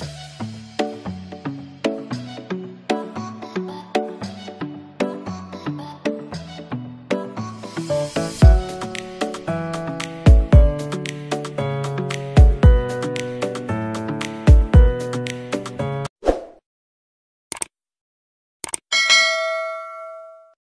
you